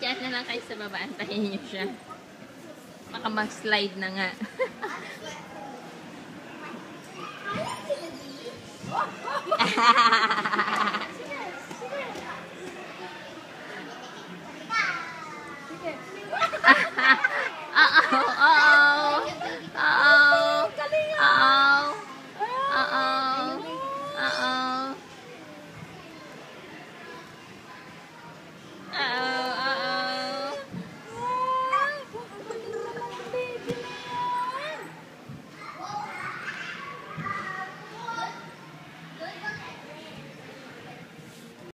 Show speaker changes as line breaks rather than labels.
Diyan na lang kayo sa baba. Antayin niyo siya. Baka mag-slide na nga.